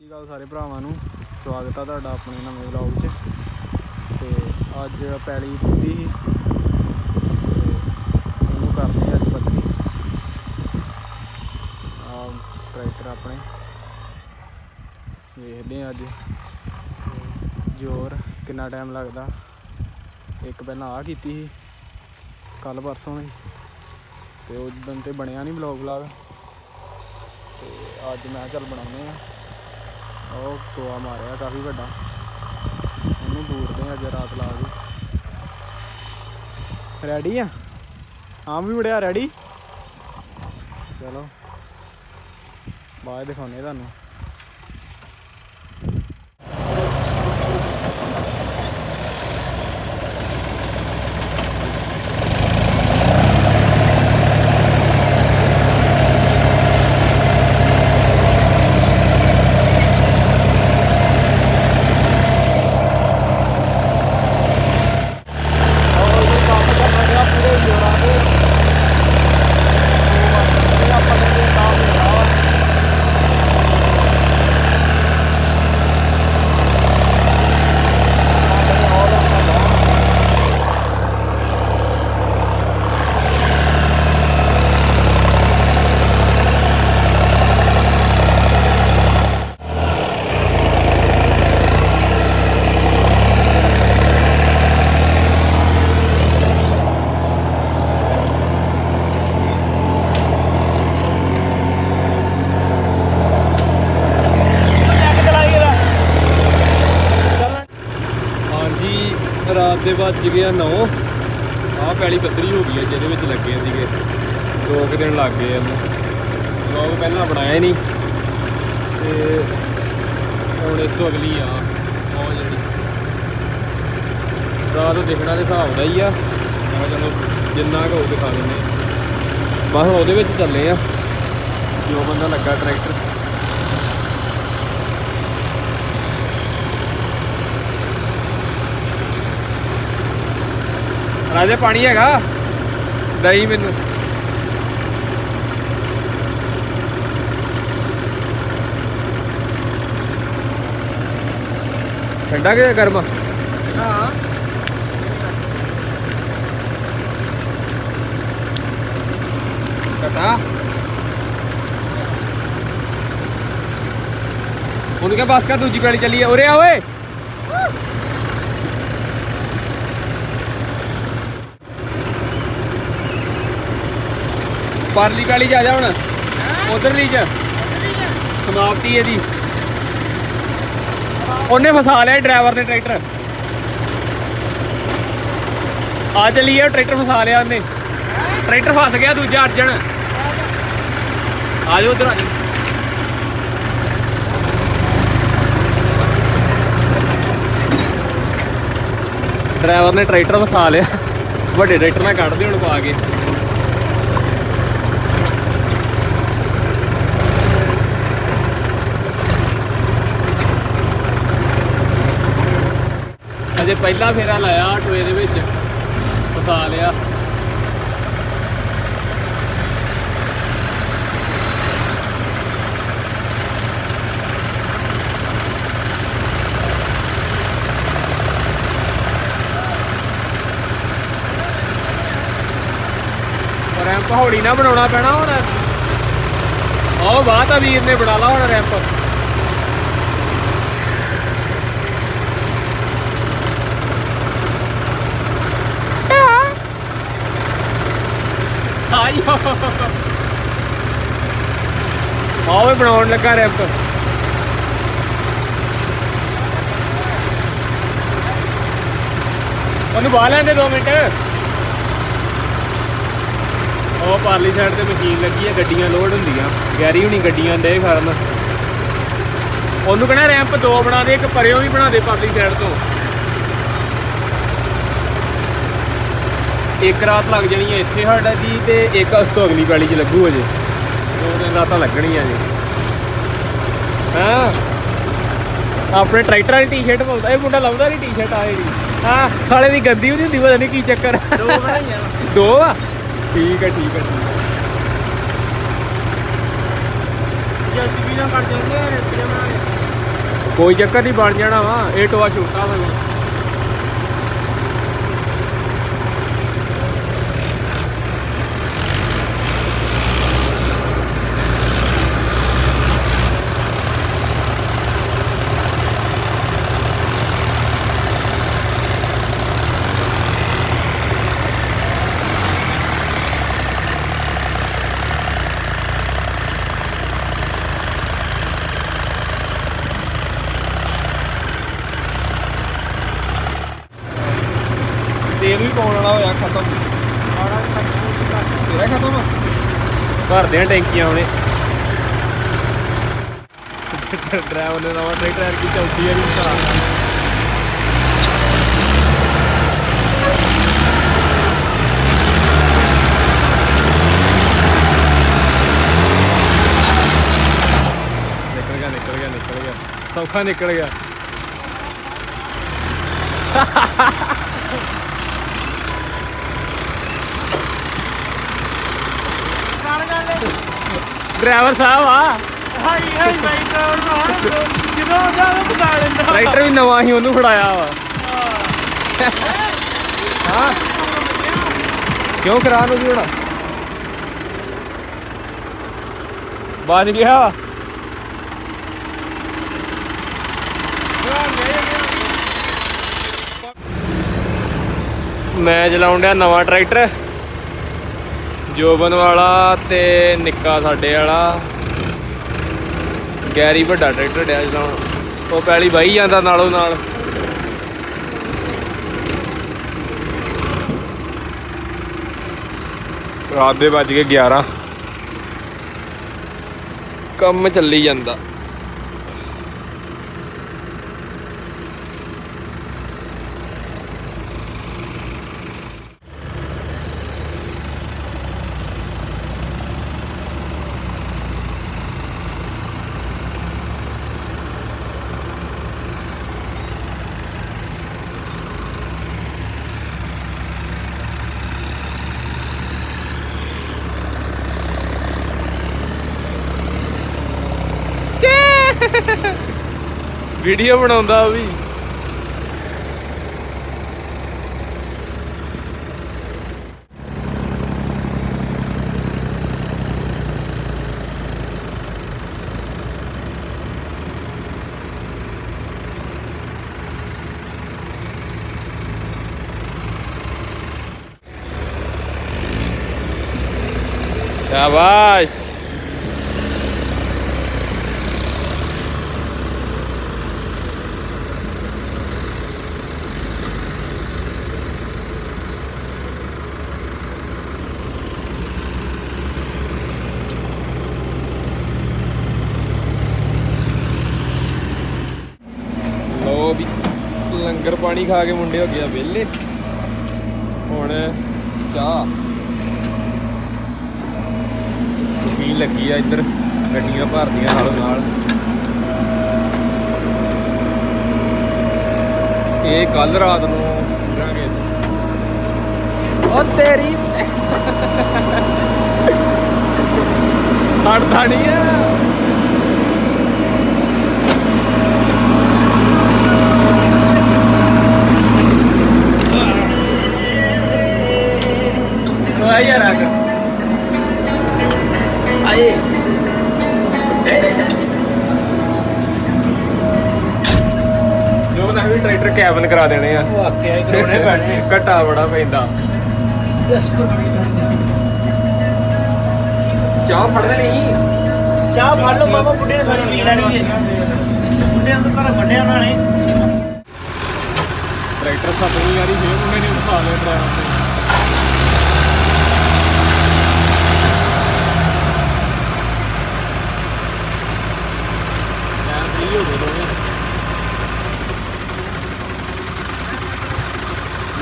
ਸਤਿ ਸ਼੍ਰੀ ਅਕਾਲ ਸਾਰੇ ਭਰਾਵਾਂ ਨੂੰ। ਸਵਾਗਤ ਆ ਤੁਹਾਡਾ ਆਪਣੇ ਨਵੇਂ ਵਲੌਗ 'ਚ। ਤੇ ਅੱਜ ਪੈਲੀ ਪੁੱਟੀ ਸੀ। ਤੇ ਉਹਨੂੰ ਕਰਦੇ ਅੱਜ ਪੱਤਰੀ ਆ ਟਰੈਕਟਰ ਆਪਣੇ। ਵੇਖਦੇ ਆ ਅੱਜ। ਜੋਰ ਕਿੰਨਾ ਟਾਈਮ ਲੱਗਦਾ। ਇੱਕ ਪਹਿਲਾਂ ਆ ਕੀਤੀ ਸੀ। ਕੱਲ ਪਰਸੋਂ ਦੀ। ਤੇ ਉਸ ਦਿਨ ਤੇ ਬਣਿਆ ਨਹੀਂ ਵਲੌਗ ਵਲੌਗ ਤੇ ਅੱਜ ਮੈਂ ਚੱਲ ਬਣਾਉਂਦੇ ਆ। ਉਹ ਟੋਆ ਮਾਰਿਆ ਕਾਫੀ ਵੱਡਾ। ਉਹਨੂੰ ਬੂੜਦੇ ਆ ਅੱਜ ਰਾਤ ਲਾ ਕੇ। ਰੈਡੀ ਆ? ਆਮ ਵੀ ਬੜਿਆ ਰੈਡੀ ਚਲੋ। ਬਾਅਦ ਦਿਖਾਉਨੇ ਤੁਹਾਨੂੰ ਔਰ ਇਹ ਕੰਮ ਕਰਨਾ ਗਿਆ ਪੂਰੇ ਜੋਰਾਂ ਤੇ ਉਹ ਆਪਾਂ ਨੇ ਕੰਮ ਹੋਣਾ ਵਾ ਹਾਂਜੀ ਰਾਤ ਦੇ ਵੱਜ ਗਿਆ 9 ਆਹ ਪੈਲੀ ਪੱਧਰੀ ਹੋ ਗਈ ਹੈ ਜਿਹਦੇ ਵਿੱਚ ਲੱਗੇ ਸੀਗੇ। ਦੋ ਕੁ ਦਿਨ ਲੱਗ ਗਏ ਇਹਨੂੰ। ਲੋਕ ਪਹਿਲਾਂ ਬਣਾਇਆ ਹੀ ਨਹੀਂ। ਤੇ ਹੁਣ ਇਸ ਤੋਂ ਅਗਲੀ ਆ ਉਹ ਜਿਹੜੀ। ਰਾਤ ਨੂੰ ਦੇਖਣਾ ਦੇ ਹਿਸਾਬ ਦਾ ਹੀ ਆ। ਮੈਂ ਕਿਹਾ ਚਲੋ, ਜਿੰਨਾ ਕੁ ਹੋਊ ਦਿਖਾ ਦਿੰਦੇ ਹਾਂ। ਬਸ ਉਹਦੇ ਵਿੱਚ ਚੱਲੇ ਆ। ਜੋ ਬੰਦਾ ਲੱਗਾ ਟਰੈਕਟਰ। ਰਾਜੇ ਪਾਣੀ ਹੈਗਾ। ਦਹੀਂ ਮੈਨੂੰ। ਠੰਡਾ ਕਿ ਗਰਮ? ਹਾਂ। ਕਟਾ ਉਹਨੂੰ ਕਿਹਾ ਬਸ ਕਰ ਦੂਜੀ ਪੈਲੀ ਚੱਲੀ ਆ। ਉਰੇ ਆ ਓਏ। ਪਰਲੀ ਪੈਲੀ ਜਾ ਜਾ ਹੁਣ। ਉਧਰਲੀ ਚ। ਸਮਾਪਤੀ ਇਹਦੀ। ਉਹਨੇ ਫਸਾ ਲਿਆ ਡਰਾਈਵਰ ਨੇ ਟਰੈਕਟਰ। ਆ ਚੱਲੀਏ ਟਰੈਕਟਰ ਫਸਾ ਲਿਆ ਉਹਨੇ। ਟਰੈਕਟਰ ਫਸ ਗਿਆ ਦੂਜਾ ਅਰਜਨ। ਆ ਜਾਓ ਉਧਰ ਆ ਜਾਓ। ਡਰਾਈਵਰ ਨੇ ਟਰੈਕਟਰ ਫਸਾ ਲਿਆ। ਵੱਡੇ ਟਰੈਕਟਰ ਨਾਲ ਕੱਢਦੇ ਹੁਣ ਪਾ ਕੇ। ਅਜੇ ਪਹਿਲਾ ਫੇਰਾ ਲਾਇਆ ਟੋਏ ਦੇ ਵਿੱਚ ਫਸਾ ਲਿਆ। ਰੈਂਪ ਹੌਲੀ ਨਾ ਬਣਾਉਣਾ ਪੈਣਾ ਹੁਣ। ਆਹ ਬਾਤ ਆ ਵੀਰ ਨੇ ਬਣਾ ਲਾ ਹੁਣ ਰੈਂਪ ਆਇਓ। ਆਵੇ ਬਣਾਉਣ ਲੱਗਾ ਰੈਂਪ। ਉਹਨੂੰ ਬਾਹ ਲੈਂਦੇ 2 ਮਿੰਟ। ਉਹ ਪਾਰਲੀ ਸਾਈਡ ਤੇ ਮਸ਼ੀਨ ਲੱਗੀ ਹੈ, ਗੱਡੀਆਂ ਲੋਡ ਹੁੰਦੀਆਂ। ਗੈਰੀ ਹੁਣੀ ਗੱਡੀਆਂ ਦੇ ਖਰਨ ਉਹਨੂੰ ਕਹਣਾ ਰੈਂਪ ਦੋ ਬਣਾ ਦੇ, ਇੱਕ ਪਰਿਓ ਵੀ ਬਣਾ ਦੇ ਪਾਰਲੀ ਸਾਈਡ ਤੋਂ। ਇੱਕ ਰਾਤ ਲੱਗ ਜਾਣੀ ਹੈ ਇੱਥੇ ਸਾਡਾ ਜੀ ਤੇ ਇੱਕ ਉਸ ਤੋਂ ਅਗਲੀ ਪੈਲੀ 'ਚ ਲੱਗੂ ਅਜੇ ਦੋ ਦਿਨ ਰਾਤਾਂ ਲੱਗਣੀਆਂ ਜੀ। ਹਾਂ? ਆਪਣੇ ਟਰੈਕਟਰ ਵਾਲੀ ਟੀ-ਸ਼ਰਟ ਪਾਉਂਦਾ। ਇਹ ਮੁੰਡਾ ਲਾਉਂਦਾ ਨਹੀਂ ਟੀ-ਸ਼ਰਟ ਆਏ ਨਹੀਂ ਹਾਂ। ਸਾਲੇ ਦੀ ਗੰਦੀ ਉਹਦੀ ਹੁੰਦੀ ਪਤਾ ਨਹੀਂ ਕੀ ਚੱਕਰ। ਦੋ ਬਣਾਈਆਂ। ਦੋ ਆ? ਠੀਕ ਹੈ ਠੀਕ ਹੈ ਜਾਂਦੇ ਆ ਰੇਤੀਆਂ ਬਣਾ ਕੇ ਕੋਈ ਚੱਕਰ ਨਹੀਂ ਬਣ ਜਾਣਾ ਵਾ। ਇਹ ਟੋਆ ਛੋਟਾ ਵਾ। ਪਾਉਣ ਵਾਲਾ ਹੋਇਆ? ਖਤਮ। ਤੇਰਾ ਖਤਮ ਭਰਦੇ ਆ ਟੈਂਕੀਆਂ ਉਹਨੇ ਡਰਾਈਵਰ ਨੇ ਨਵਾਂ ਟਰੈਕਟਰ ਕੀ ਚੌਥੀ ਵਾਰੀ ਚਲਾ ਨਿਕਲ ਗਿਆ ਨਿਕਲ ਗਿਆ ਨਿਕਲ ਗਿਆ। ਸੌਖਾ ਨਿਕਲ ਗਿਆ। ਡਰਾਈਵਰ ਸਾਹਿਬ ਆ ਹਾਈ ਹਾਈ ਬਾਈ ਤਾਂ ਜਦੋਂ ਜਾਣਾ ਪਸਾ ਲੈਂਦਾ। ਟਰੈਕਟਰ ਵੀ ਨਵਾਂ ਹੀ ਉਹਨੂੰ ਫੜਾਇਆ ਵਾ। ਹਾਂ। ਕਿਉਂ ਕਰਾ ਨੂੰ ਜੀ ਹੁਣ? ਬਾਜ ਗਿਆ। ਮੈਂ ਚਲਾਉਣ ਡਿਆ ਨਵਾਂ ਟਰੈਕਟਰ। ਜੋਬਨ ਵਾਲਾ ਤੇ ਨਿੱਕਾ ਸਾਡੇ ਵਾਲਾ। ਗੈਰੀ ਵੱਡਾ ਟਰੈਕਟਰ ਡਿਆ ਚਲਾਉਣ ਉਹ ਪੈਲੀ ਬਾਈ ਜਾਂਦਾ ਨਾਲੋਂ ਨਾਲ। ਰਾਤ ਦੇ ਵੱਜ ਗਏ 11 ਕੰਮ ਚੱਲੀ ਜਾਂਦਾ। ਵੀਡੀਓ ਬਣਾਉਂਦਾ ਉਹ ਵੀ। ਸ਼ਾਬਾਸ਼ ਲੋ ਵੀ ਲੰਗਰ ਪਾਣੀ ਖਾ ਕੇ ਮੁੰਡੇ ਹੋ ਗਿਆ ਵਿਹਲੇ। ਹੁਣ ਚਾਹ। ਮਸ਼ੀਨ ਲੱਗੀ ਆ ਇੱਧਰ, ਗੱਡੀਆਂ ਭਰਦੀਆਂ ਨਾਲ ਨਾਲ। ਇਹ ਕੱਲ ਰਾਤ ਨੂੰ ਪੂਰਾਂਗੇ ਉਹ ਤੇਰੀ ਹੜਦਾ ਨਹੀਂ ਆ। ਜੋ ਨਾ ਵੀ ਟਰੈਕਟਰ ਕੈਬਨ ਕਰਾ ਦੇਣੇ ਆ। ਵਾਕਿਆ ਹੀ ਕਰਾਉਣੇ ਪੈਣੇ। ਘਟਾ ਬੜਾ ਪੈਂਦਾ। ਚਾਹ ਫੜਦੇ ਨਹੀਂ। ਚਾਹ ਫੜ ਲਓ ਮਾਮਾ ਬੁੱਢੇ ਨੇ ਸਾਰੀ ਪੀ ਲੈਣੀ ਹੈ। ਬੁੱਢੇ ਨੂੰ ਘਰ ਵੱਡਿਆ ਉਹਨਾਂ ਨੇ। ਟਰੈਕਟਰ ਸਤਵੀਂ ਵਾਰੀ ਫੇਰ ਉਹਨੇ ਨੇ ਉਠਾ ਲਿਆ ਡਰਾਈਵਰ ਨੇ ਮੈਂ ਫ੍ਰੀ ਹੋ ਗਏ ਦੋਵੇਂ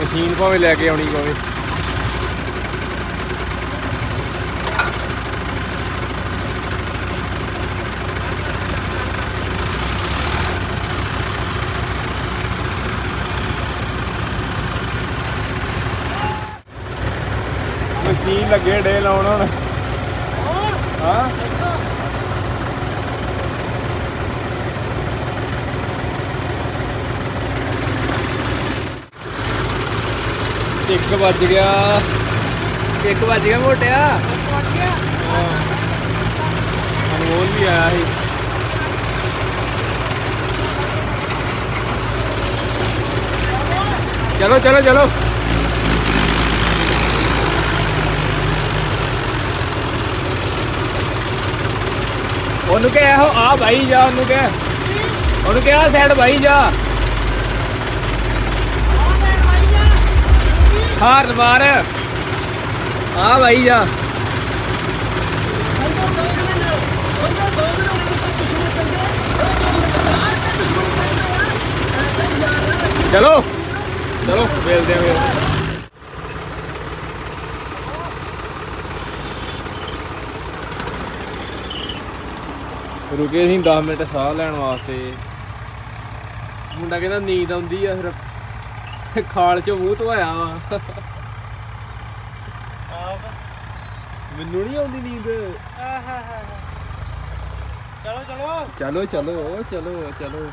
ਮਸ਼ੀਨ ਭਾਵੇਂ ਲੈ ਕੇ ਆਉਣੀ ਪਵੇ ਮਸ਼ੀਨ ਲੱਗੇ ਡੇ ਲਾਉਣ ਹੁਣ। ਹਾਂ। ਇੱਕ ਵੱਜ ਗਿਆ। ਇੱਕ ਵੱਜ ਗਿਆ ਮੋਟਿਆ। ਅਨਮੋਲ ਵੀ ਆਇਆ ਸੀ। ਚਲੋ ਚਲੋ ਚਲੋ। ਉਹਨੂੰ ਕਿਹਾ ਆ ਭਾਈ ਜਾ, ਉਹਨੂੰ ਕਿਹਾ। ਉਹਨੂੰ ਕਿਹਾ ਸਾਈਡ ਭਾਈ ਜਾ। ਹਾਰ ਮਾਰ ਆ ਭਾਈ ਜਾ ਚਲੋ ਚਲੋ ਮਿਲਦੇ ਆਂ ਫਿਰ ਰੁਕੇ ਸੀ 10 ਮਿੰਟ ਸਾਹ ਲੈਣ ਵਾਸਤੇ ਮੁੰਡਾ ਕਹਿੰਦਾ ਨੀਂਦ ਆਉਂਦੀ ਆ, ਫਿਰ ਖਾਲ ਚੋਂ ਮੂੰਹ ਧੋਇਆ ਵਾ। ਮੈਨੂੰ ਨਹੀਂ ਆਉਂਦੀ ਨੀਂਦ। ਚਲੋ ਚਲੋ। ਚਲੋ ਚਲੋ ਚਲੋ ਚਲੋ।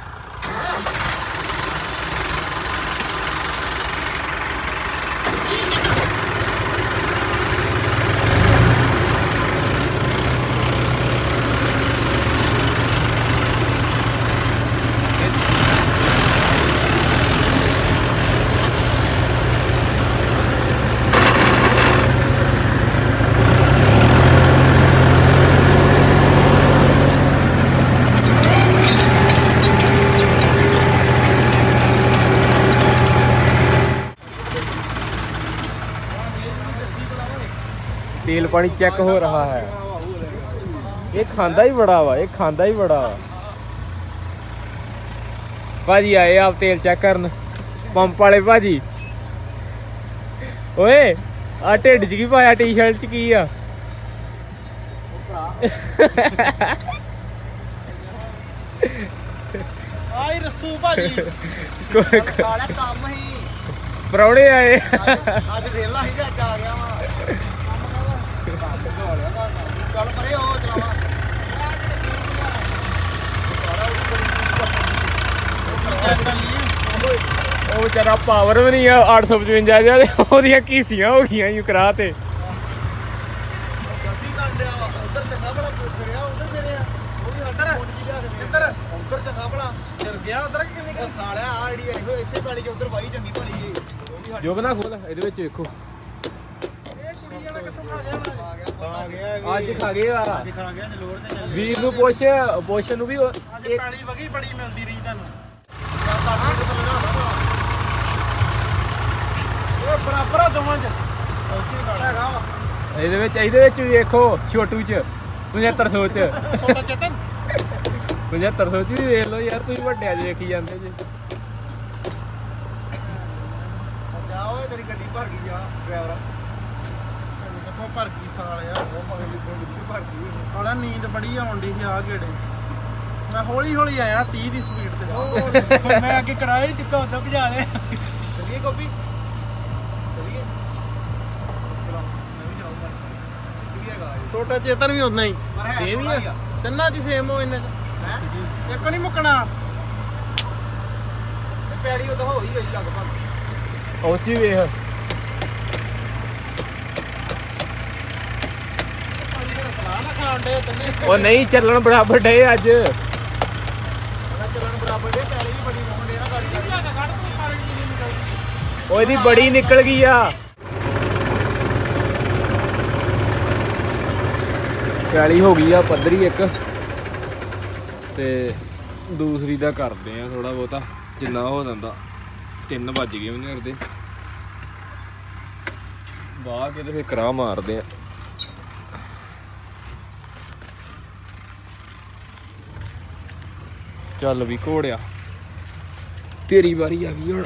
ਤੇਲ ਪਾਣੀ ਚੈੱਕ ਹੋ ਰਹਾ ਹੈ। ਇਹ ਖਾਂਦਾ ਹੀ ਬੜਾ ਵਾ ਇਹ ਖਾਂਦਾ ਹੀ ਬੜਾ ਵਾ। ਭਾਜੀ ਆਏ ਆਪ ਤੇਲ ਚੈੱਕ ਕਰਨ। ਪੰਪ ਵਾਲੇ ਭਾਜੀ। ਓਏ ਆ ਢਿੱਡ 'ਚ ਕੀ ਪਾਇਆ ਟੀ-ਸ਼ਰਟ 'ਚ ਕੀ ਆ? ਆਈ ਰਸੂ ਭਾਜੀ। ਕੋਈ- ਕਾਲਾ ਕੰਮ ਹੀ। ਪ੍ਰਾਹੁਣੇ ਆਏ। ਅੱਜ ਵੇਲਾ ਹੀ ਅੱਜ ਆ ਗਿਆ ਵਾ ਚੱਲ ਪਰੇ ਹੋ ਚਲਾਵਾ। ਉਹ ਵਿਚਾਰਾ ਪਾਵਰ ਵੀ ਨਹੀਂ ਆ 855 ਜਿਹਾ ਤੇ ਉਹਦੀਆਂ ਕੀਸੀਆਂ ਹੋ ਗਈਆਂ ਯੂ ਕਰਾ ਤੇ। ਗਲਤੀ ਕਰ ਲਿਆ ਵਾ ਉਧਰ ਚੰਗਾ ਬੜਾ ਪੁੱਛ ਰਿਹਾ ਉਧਰ ਮੇਰੇ ਆ। ਉਹ ਵੀ ਕੇ ਕਿੱਧਰ ਉਧਰ ਚੰਗਾ ਬੜਾ ਚਲ ਗਿਆ ਉਧਰ ਕਿੰਨੇ ਕਿ? ਸਾਲਿਆ ਆ ਜਿਹੜੀ ਆਈ ਹੋਈ ਇਸੇ ਪੈਲੀ ਚ ਉਧਰ ਵਾਈ ਚੰਗੀ ਭਲੀ ਏ ਉਹ ਵੀ ਜੋ। ਬਣਾ ਖੋਲ ਇਹਦੇ ਵਿੱਚ ਵੇਖੋ। ਅੱਜ ਖਾ ਗਏ ਆ ਅੱਜ ਖਾ ਗਿਆ ਜਲੋਰ ਤੇ ਚੱਲੇ। ਵੀਰ ਨੂੰ ਪੁੱਛ ਪੁੱਛ ਨੂੰ ਵੀ ਅੱਜ ਇੱਕ- ਪੈਲੀ ਵਗੀ ਬੜੀ ਮਿਲਦੀ ਰਹੀ ਤੁਹਾਨੂੰ। ਇਹ ਬਰਾਬਰ ਆ ਦੋਵਾਂ ਚ। ਹੈਗਾ ਵਾ। ਇਹਦੇ ਵਿੱਚ ਇਹਦੇ ਵਿੱਚ ਵੀ ਵੇਖੋ ਛੋਟੂ ਚ 7500 ਚ। ਛੋਟਾ ਚਤਨ? 7500 ਚ ਵੀ ਵੇਖ ਲਓ ਯਾਰ ਤੁਸੀਂ ਵੱਡਿਆਂ 'ਚ ਵੇਖੀ ਜਾਂਦੇ ਜੀ। ਜਾ ਓਏ ਤੇਰੀ ਗੱਡੀ ਭਰ ਗਈ ਜਾ ਡਰਾਈਵਰ। ਕਿੱਥੋਂ ਭਰ ਗਈ ਸਾਲ ਯਾਰ ਉਹ ਮਗਰ ਦੀ ਗੱਡੀ ਭਰ ਗਈ ਸਾਲਾ ਨੀਂਦ ਬੜੀ ਆਉਣ ਦੀ ਸੀ ਆ ਗੇੜੇ। ਮੈਂ ਹੌਲੀ ਹੌਲੀ ਆਇਆ 30 ਦੀ ਸਪੀਡ ਤੇ। ਮੈਂ ਅੱਗੇ ਕੜਾਏ ਚੁੱਕਾ ਉਦੋਂ ਭਜਾ ਲਿਆ। ਚਲੀਏ ਗੋਪੀ? ਚਲੀਏ। ਛੋਟਾ ਚੇਤਨ ਵੀ ਉਦਾਂ ਹੀ। Same ਹੀ ਆ? ਤਿੰਨਾਂ ਚ ਸੇਮ ਹੋ ਇਹਨਾਂ ਚ। ਇੱਕ ਨਹੀਂ ਮੁੱਕਣਾ। ਪੈੜੀ ਉਦੋਂ ਹੋਈ ਗਈ ਲਗਭਗ। ਉਹ ਚ ਵੇਖ ਸਲਾਹ ਨਾ ਖਾਣ ਦੇ ਤੰਨੇ ਉਹ ਨਹੀਂ, ਚੱਲਣ ਬਰਾਬਰ ਡੇ ਅੱਜ। ਚੱਲਣ ਬਰਾਬਰ ਦੇ ਪੈੜੀ ਵੀ ਬੜੀ ਮੋਹਣ ਦੇ ਨਾ ਗਾੜੀ ਉਹ ਇਹਦੀ ਬੜੀ ਨਿਕਲ ਗਈ ਆ। ਪੈਲੀ ਹੋ ਗਈ ਆ ਪੱਧਰੀ ਇੱਕ। ਤੇ ਦੂਸਰੀ ਦਾ ਕਰਦੇ ਆ ਥੋੜਾ ਬਹੁਤਾ, ਜਿੰਨਾ ਹੋ ਜਾਂਦਾ। 3 ਵੱਜ ਗਏ ਮੈਨੂੰ ਕਰਦੇ ਬਾਅਦ ਕੇ ਫੇਰ ਕਰਾ ਮਾਰਦੇ ਆ। ਚੱਲ ਵੀ ਘੋੜਿਆ। ਤੇਰੀ ਵਾਰੀ ਆ ਗਈ ਹੁਣ।